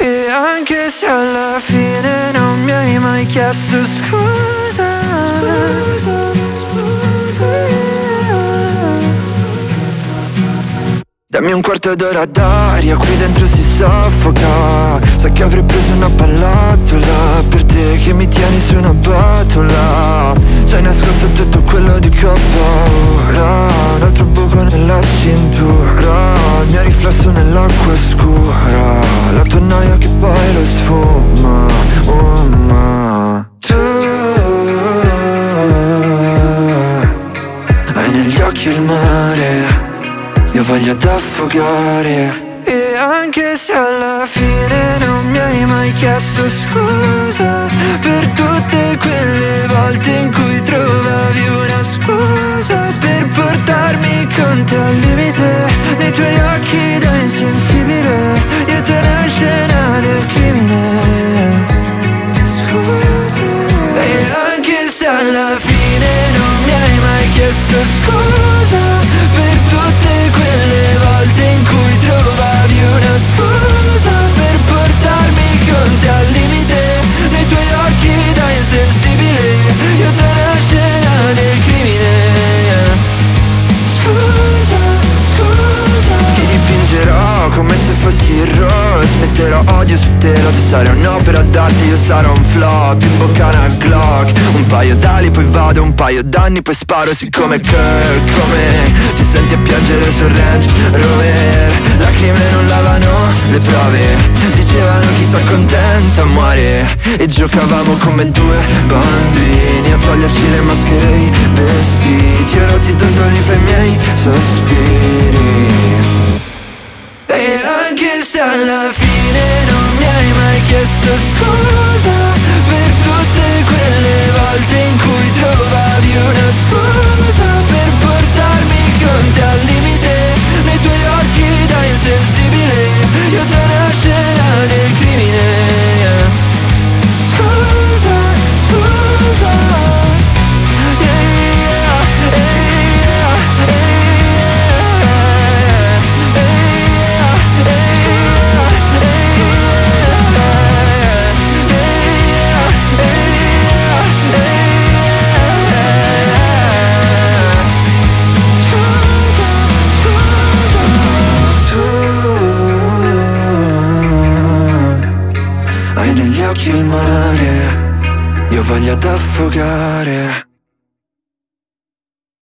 E anche se alla fine non mi hai mai chiesto scusa, scusa. Dammi un quarto d'ora d'aria, qui dentro si soffoca Sai che avrei preso una pallottola Per te che mi tieni su una botola io voglio d'affogare. E anche se alla fine non mi hai mai chiesto scusa Per tutte quelle volte in cui trovavi una scusa Per portarmi con te al limite Nei tuoi occhi da insensibile Io te ne scena del crimine. Scusa. E anche se alla fine non mi hai mai chiesto scusa sarai un'opera d'arte Io sarò un flop, in bocca una Glock. Un paio d'ali, poi vado un paio d'anni Poi sparo siccome Kirk, come Ti senti a piangere sul Range Rover? Lacrime non lavano le prove Dicevano chi s'accontenta muore. E giocavamo come due bambini A toglierci le maschere e i vestiti. Ora ti dondoli fra i miei sospiri. E anche se alla fine non mi hai mai chiesto scusa Per mare, io voglio d'affogare